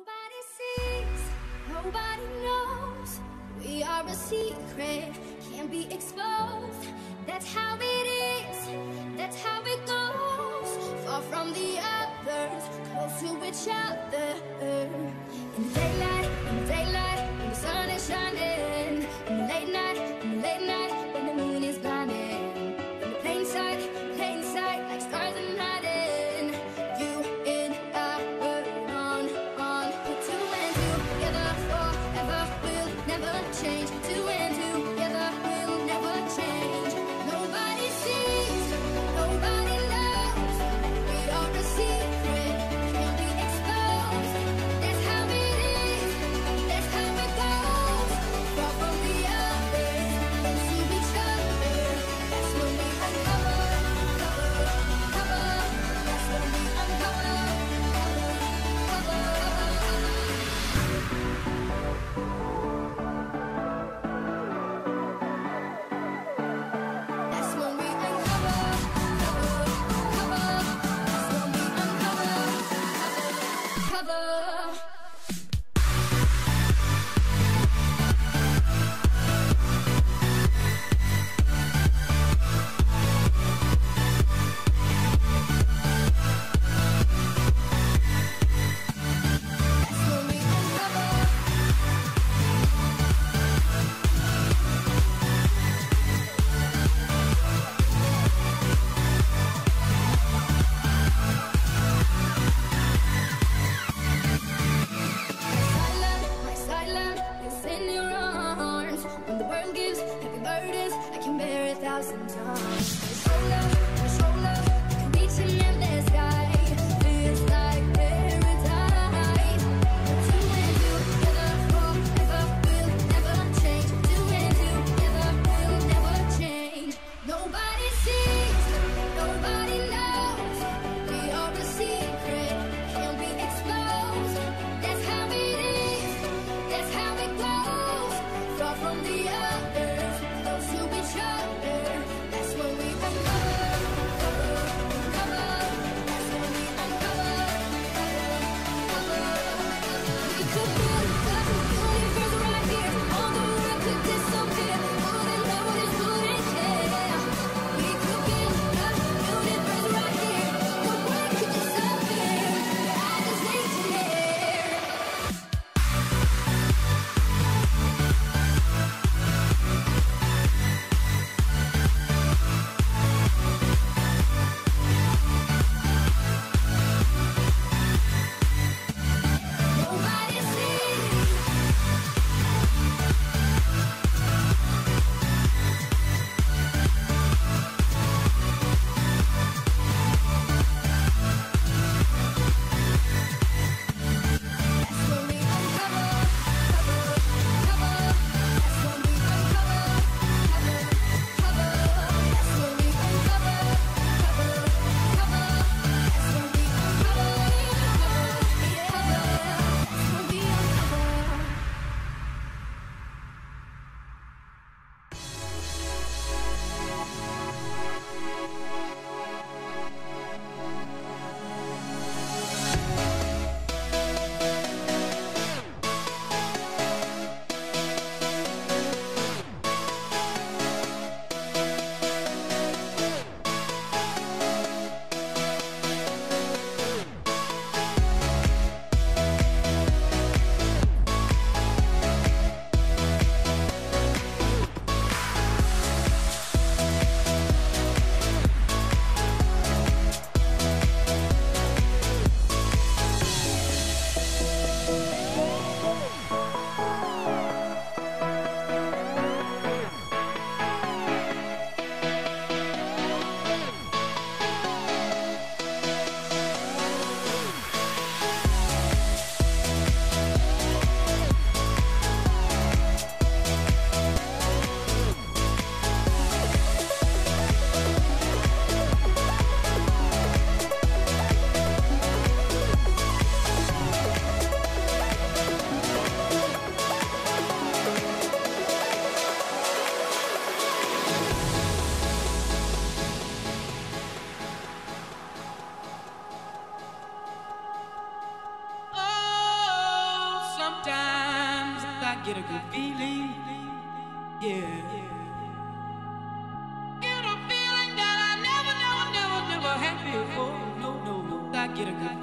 Nobody sees, nobody knows. We are a secret, can't be exposed. That's how it is, that's how it goes. Far from the others, close to each other. In daylight, in daylight, when the sun is shining. thousand times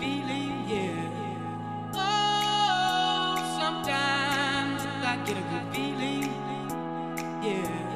feeling, yeah. Oh, sometimes I get a good feeling, yeah.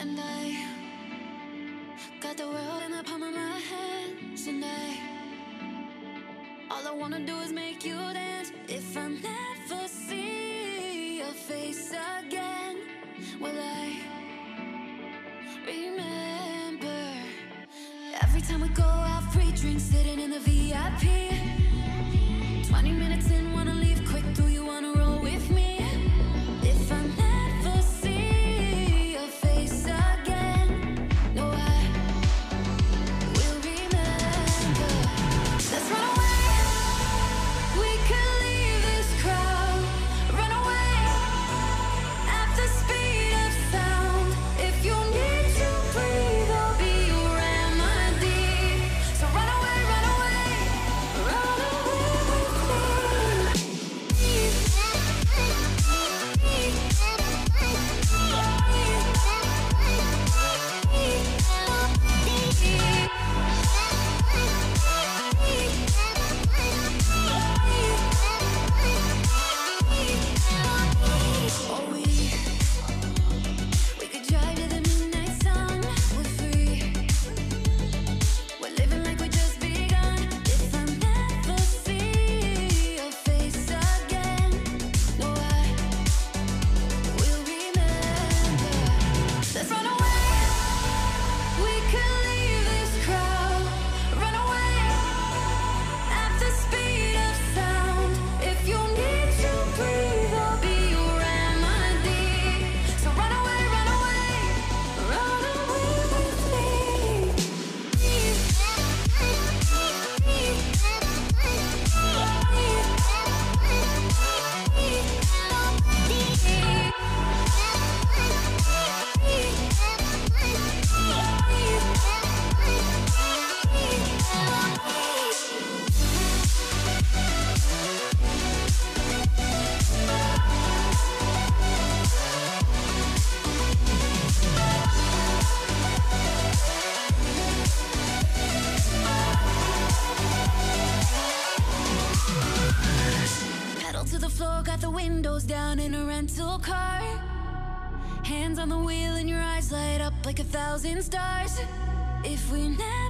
and I got the world in the palm of my hands and I all I wanna do is make you dance. If I never see your face again will I remember? Every time we go out free drinks sitting in the VIP 20 minutes in wanna leave rental car. Hands on the wheel and your eyes light up like a thousand stars. If we never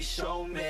body,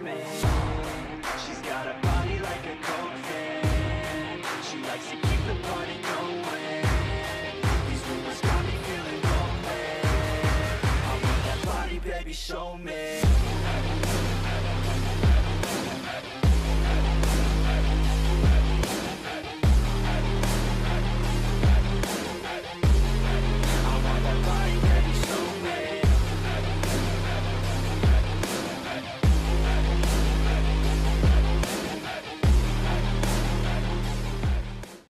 show me